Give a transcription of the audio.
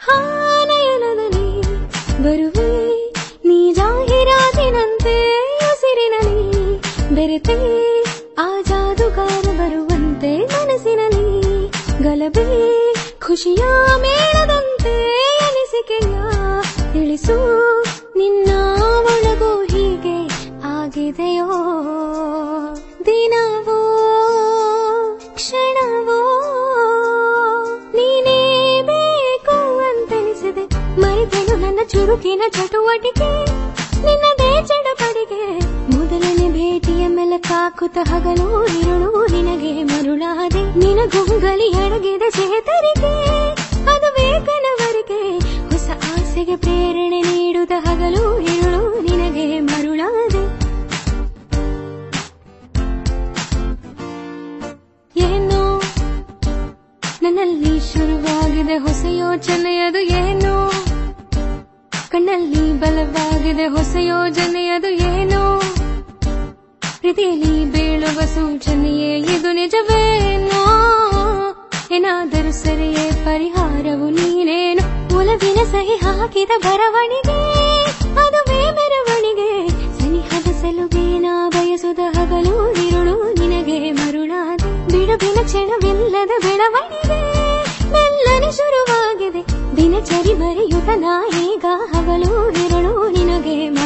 ಹಾನಯನದಲ್ಲಿ ಬರುವೆ, ನೀ ಜಾಹೀರಾತಿನಂತೆ ಉಸಿರಿನಲ್ಲಿ ಬೆರೆತೆ ಆ ಜಾದುಗಾರ ಬರುವಂತೆ ಮನಸ್ಸಿನಲ್ಲಿ ಗಲಭೆ, ಖುಷಿಯ ಮೇಳದಂತೆ ಅನಿಸಿಕೆಯ ತಿಳಿಸು, ನಿನ್ನ ಒಳಗೂ ಹೀಗೆ ಆಗಿದೆಯೋ. ಚುರುಕಿನ ಚಟುವಟಿಕೆ, ನಿನ್ನದೇ ಚಡಪಡಿಗೆ. ಮೊದಲನೇ ಭೇಟಿಯ ಮೇಲೆ ಕಾಕುತ ಹಗಲು, ಇರುಳು ನಿನಗೆ ಮರುಳಾದೆ. ನಿನಗುಂಗಲಿ ಅಡಗಿದ ಚೇತರಿಕೆ ಅದು ಕನವರಿಗೆ ಹೊಸ ಆಸೆಗೆ ಪ್ರೇರಣೆ ನೀಡುತ್ತ ಹಗಲು, ಇರುಳು ನಿನಗೆ ಮರುಳಾದೆ. ಏನು? ನನ್ನಲ್ಲಿ ಶುರುವಾಗಿದೆ ಹೊಸ ಯೋಚನೆಯದು ಕಣ್ಣಲ್ಲಿ ಬಲವಾಗಿದೆ ಹೊಸ ಯೋಜನೆ ಅದು ಏನು? ಪ್ರೀತಿಯಲ್ಲಿ ಬೀಳುವ ಸೂಚನೆಯೇ ಇದು ನಿಜವೇನೋ? ಏನಾದರೂ ಸರಿಯೇ ಪರಿಹಾರವು ನೀನೇನು? ಒಲವಿನ ಸಹಿ ಹಾಕಿದ ಬರವಣಿಗೆ, ಅದುವೇ ಮೆರವಣಿಗೆ. ಸನಿಹದ ಸಲುಗೆ ಬಯಸುದ ಹಗಲು, ಇರುಳು ನಿನಗೆ ಮರುಳಾದ ಬಿಡುಗಿನ ಕ್ಷಣವಿಲ್ಲದ ಬೆಳವಣಿಗೆ. ಮೆಲ್ಲನೆ ಶುರುವಾಗಿದೆ, ದಿನಚರಿ ಮರೆಯುತ್ತ ನಾಯಿ. game.